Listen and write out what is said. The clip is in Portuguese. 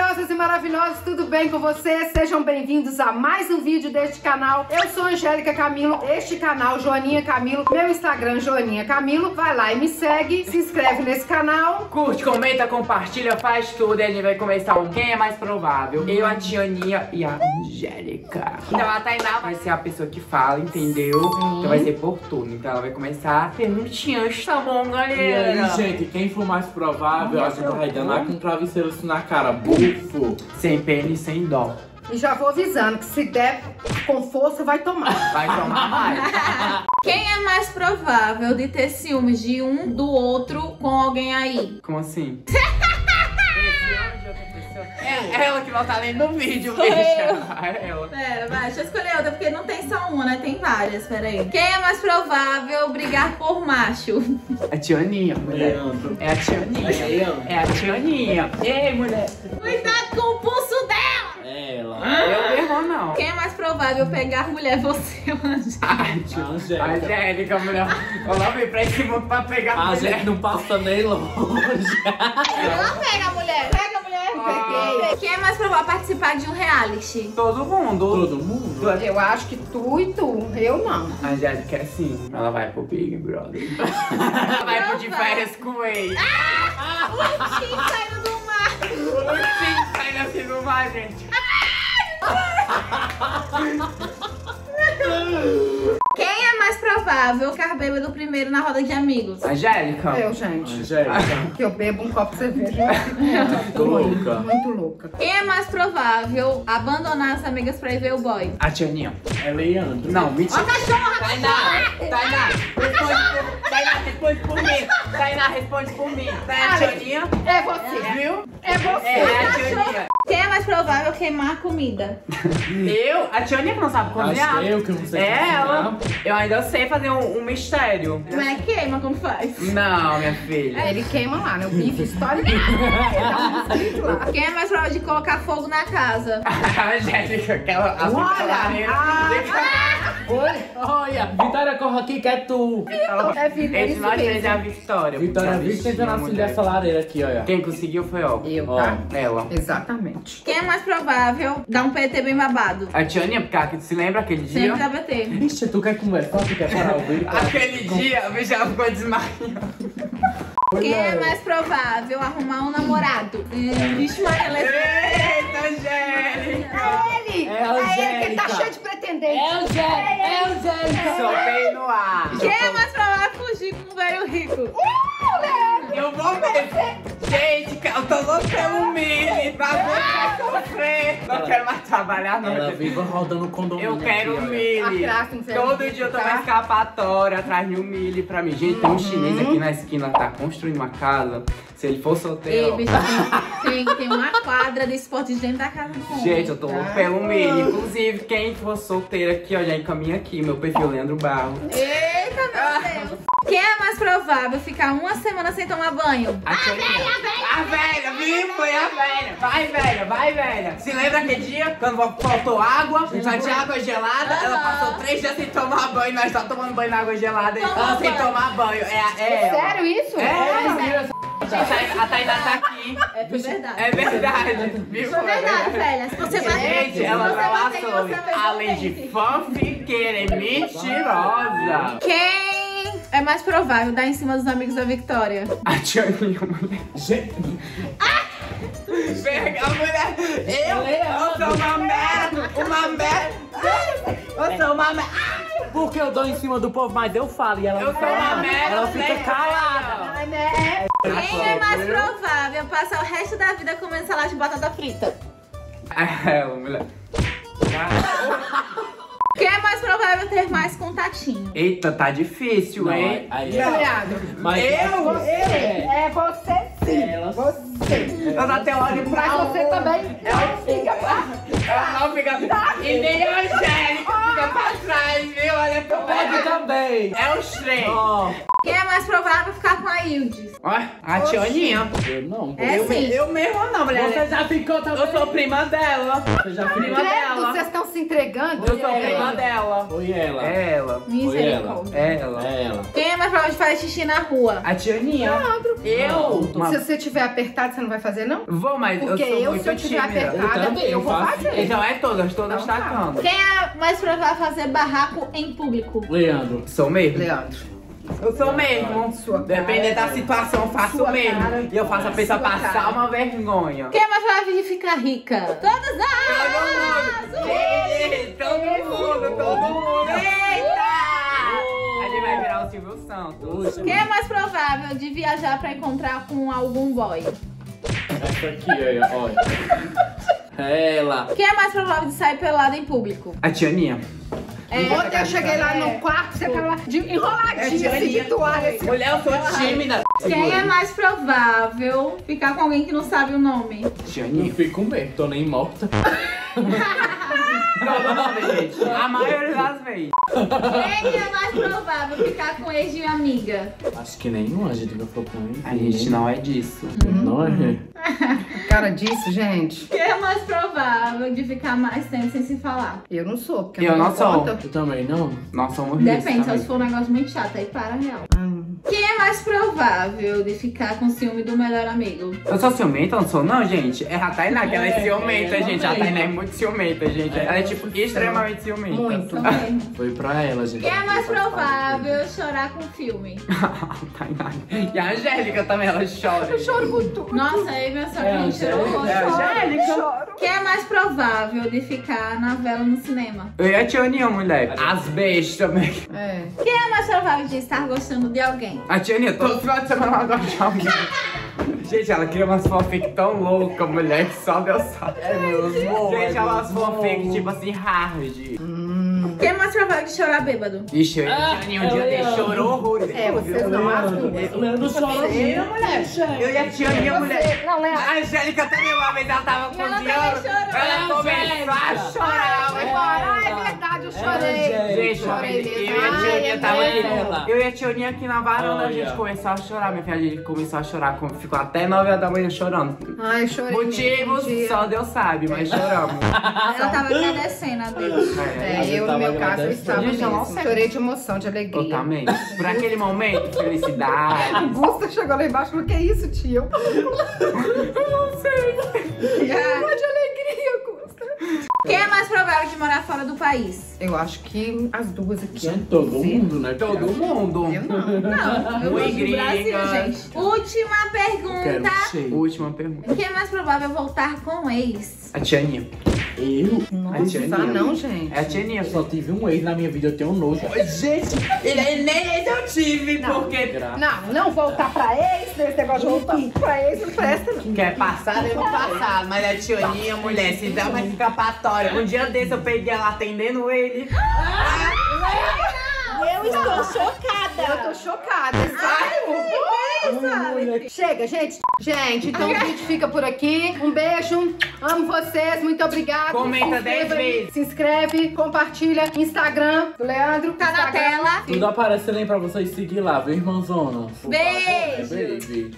Maravilhosas e maravilhosos, tudo bem com vocês? Sejam bem-vindos a mais um vídeo deste canal. Eu sou Angélica Camilo, este canal Joaninha Camilo, meu Instagram Joaninha Camilo. Vai lá e me segue, se inscreve nesse canal. Curte, comenta, compartilha, faz tudo e a gente vai começar o Quem é Mais Provável. Eu, a Tianinha e a Angélica. Então a Tainá vai ser a pessoa que fala, entendeu? Então vai ser por turno. Então ela vai começar perguntinhas, tá bom, E galera? aí, gente, quem for mais provável, a gente vai danar com um travesseiro assim na cara, bufo. Sem pena e sem dó. E já vou avisando que se der com força, vai tomar. Vai tomar mais. Quem é mais provável de ter ciúmes de um do outro com alguém aí? Como assim? É ela que vai estar lendo o vídeo, Sou bicha. É ela. Pera, vai, deixa eu escolher outra, porque não tem só uma, né? Tem várias, peraí. Quem é mais provável brigar por macho? A Tianinha, mulher. Leandro. É a Tianinha. Leandro. É a Tianinha. Ei, mulher. Cuidado com o pulso dela! Ela. Eu mesmo não. Quem é mais provável pegar mulher, você ou Angélica? Ai, A Angélica. Angélica, mulher. Eu não vim pra esse mundo pra pegar A mulher. gente não passa nem longe. Ela pega a mulher, pega a mulher. Peguei. Quem é mais provável participar de um reality? Todo mundo. Todo mundo? Eu acho que tu e tu, eu não. A Angélica é assim. Ela vai pro Big Brother. ela vai pro de férias com o ex. O Tim saindo do mar. O Tim sai assim no mar, gente. É mais provável ficar bêbado primeiro na roda de amigos? Angélica. Eu, gente. Angélica. Que eu bebo um copo de cerveja. muito louca. Muito louca. Quem é mais provável abandonar as amigas pra ir ver o boy? A Tianinha. É Leandro. Não, mentira. Ó, cachorra! Tainá, Tainá, responde por, Tainá, responde por mim. Tainá, responde por mim. Tainá, Tianinha, É você. viu? É você. É, a Tianinha. Quem é mais provável queimar a comida? Eu? A Tianinha que não sabe cozinhar. Acho que eu que não sei É ela. Eu ainda sei fazer um, um mistério. Como é que queima? Como faz? Não, minha filha. Ele queima lá, né? O bife. Tá lá. Quem é mais provável de colocar fogo na casa? A Angélica, aquela a Olha! Ah, Oi, olha, Vitória corre aqui que é tu. é vida, é Entre isso nós três é mesmo. a Vitória. Vitória, viste tentando bichinha, acender mulher. essa lareira aqui, olha. Quem conseguiu foi ó. Eu, Ó. tá? Ela. Exatamente. Quem é mais provável dar um PT bem babado? A Tianinha, porque ela se lembra aquele dia? Sempre dá PT. Ixi, tu quer conversar? Tu quer parar o vídeo? Aquele dia, a bicha ficou desmaiada. Quem é mais provável arrumar um namorado? Hum, Vixe, Maria, ela é... Eita, Angélica! Ele! É a É ele que ele tá Angélica. cheio de pretendente. É Angélica, é Angélica. Soltei no ar. Quem é mais provável fugir com um velho rico? Eu vou mesmo. Gente, eu tô louca o Mili pra você sofrer. Não quero mais trabalhar, não. Ela vive rodando o condomínio. Eu quero o aqui. Atrás, não serve Todo dia eu tô tá? na escapatória atrás de um Mili pra mim. Gente, tem um chinês aqui na esquina tá construindo uma casa. Se ele for Ei, solteiro. bicho, tem, tem, tem uma quadra de esportes dentro da casa do homem. Gente, eu tô louco pelo Mili. Inclusive, quem for solteiro aqui, ó, já encaminha aqui. Meu perfil Leandro Barro. Eita, meu Deus. Quem é mais provável ficar uma semana sem tomar banho? A velha, a velha, viu? Foi a velha. Vai, velha, vai, velha. Se lembra aquele dia, quando faltou água, só tinha água gelada, ela passou três dias sem tomar banho, nós só tomando banho na água gelada e Toma ela sem banho. tomar banho. É, a- é ela. Sério isso? É, Gente, a Tainá tá aqui. É verdade. É verdade. Viu? Foi verdade, velha. Se você bater, Gente, se ela você bater, além de fanfiqueira e mentirosa. Quem é mais provável dar em cima dos amigos da Victoria? A Tianinha, mulher. Gente, Pega a mulher. Eu, eu sou uma merda. Uma merda. Eu sou uma merda. porque eu dou em cima do povo, mas eu falo e ela Eu não sou fala merda. Ela fica calada. Ai, né? Quem é mais provável passar o resto da vida comendo salada de batata frita? Ela, mulher. Quem é mais provável ter mais contatinho? Eita, tá difícil, Não, hein? aí é. Viado. Mas Eu? Você. É você sim. Ela- Você. Eu até olho pra Mas você também. Ela fica. Ela não fica. E nem a Angélica. Fica pra trás, viu? Olha pro Pode também. É os três. Ó, Quem é mais provável ficar com a Yildiz? Ó, a Tioninha. eu não. É eu, sim. eu mesmo não, mulher. Você já ficou também? Eu sou prima dela. Você já? Prima Credo, dela. vocês estão se entregando? Eu sou prima dela. Foi ela. É ela. Misericórdia. É ela. É ela. Quem é mais provável de fazer xixi na rua? A Tioninha. Eu. Se você tiver apertado, você não vai fazer, não? Vou, mas Porque eu sou eu, muito se eu tiver tímida. apertada, Eu também, eu, eu vou fazer. Então é todas, todas Então tá. tacando. Quem é mais provável fazer barraco em público? Leandro. Sou mesmo. Leandro. Eu sou mesmo. Sua. Dependendo da situação, eu faço Sua mesmo. cara. E eu faço a pessoa Sua passar cara. uma vergonha. Quem é mais provável de ficar rica? Todas as! Todo mundo! Todo mundo, todo mundo! Eita! A gente vai virar o Silvio Santos. Quem é mais provável de viajar pra encontrar com algum boy? Essa aqui, olha. É ela. Quem é mais provável de sair pelado em público? A Tianinha. Ontem eu cheguei lá no quarto, você tava de enroladinha, assim, de toalha. Assim. Mulher, eu sou tímida. Quem é mais provável ficar com alguém que não sabe o nome? Não Tianinha. fico mesmo, tô nem morta. Todo mundo, gente. A maioria das vezes. Quem é mais provável ficar com ex de amiga? Acho que nenhum, a gente nunca falou com ele. A gente não é disso. Não é? Cara disso, gente, Quem é mais provável de ficar mais tempo sem se falar? eu não sou, porque Eu eu não não sou. Eu também não. Nós somos Depende, se for um negócio muito chato, aí para real. É mais provável de ficar com ciúme do melhor amigo? Eu sou ciumenta? Não sou não, gente. É a Tainá, que ela é É, ciumenta, ela gente. A. Tainá é muito ciumenta, gente. Ela é, tipo, extremamente ciumenta. Muito. Foi pra ela, gente. Quem é mais provável chorar com filme? Tainá. E a Angélica também, ela chora. Eu choro com tudo. Nossa, aí meu sonho É, me chorou. É a Angélica. Choro. Quem é mais provável de ficar na vela no cinema? Eu e a Tioninha, mulher. As bestas também. É. Quem é mais provável de estar gostando de alguém? A Tioninha, todo final de semana ela gosta de alguém. Gente, ela cria umas fanfic tão loucas, mulher, que só Deus sabe. É mesmo. Gente, ela umas fanfic, tipo assim, hard. Quem é mais provável de chorar bêbado? Ixi, eu e a Ah, Tioninha um dia Leandro. chorou horrores. É, vocês não acham? Leandro chora Mentira, mulher. Eu e a Tioninha, mulher. Não, Leandro. A Angélica também, uma vez ela tava Ela também cozinhando. chorou. Ela começou a chorar, Vai mulher. embora. Ah, é verdade, eu chorei. É, Gente, chorei eu mesmo. e a Ai, Tioninha é tava aqui. Eu e a Tioninha aqui na varanda, a gente começou a chorar. Minha filha, a gente começou a chorar. Ficou até 9 horas da manhã chorando. Ai, eu chorei. Motivos, mesmo, só Deus sabe, mas choramos. Ela tava agradecendo a Deus. É, Mas eu eu, no meu caso, eu estava Gente, eu não mesmo. Chorei de emoção, de alegria. Totalmente. Por aquele momento, A felicidade. Gusta chegou lá embaixo e falou, que é isso, tio? Eu não sei. Uma de alegria, Gusta. Quem é mais provável de morar fora do país? Eu acho que as duas aqui. Gente, todo mundo, né? Todo mundo. Eu não. Não, eu gosto do Brasil, gente. Última pergunta. Última pergunta. Quem é mais provável voltar com ex? A Tianinha. Eu? A Tianinha. Ah, não, gente. É a Tianinha. Eu só tive um ex na minha vida, eu tenho nojo. Gente, ele, nem esse eu tive, porque Gra- Não, não voltar pra ex, esse negócio de voltar pra ex não presta, não. quer passar, leva o passado. Mas a Tioninha, mulher, se dá uma escapatória. Um dia desse eu peguei ela atendendo ele. Eu estou chocada. Eu tô chocada. Chega, gente. Gente, então o vídeo fica por aqui. Um beijo. Amo vocês. Muito obrigada. Comenta Se 10 inscreva- vezes. Se inscreve, compartilha. Instagram do Leandro. Tá na Instagram. tela. Tudo aparecendo aí pra vocês seguir lá, viu, irmãzona? Beijo. É, beijo.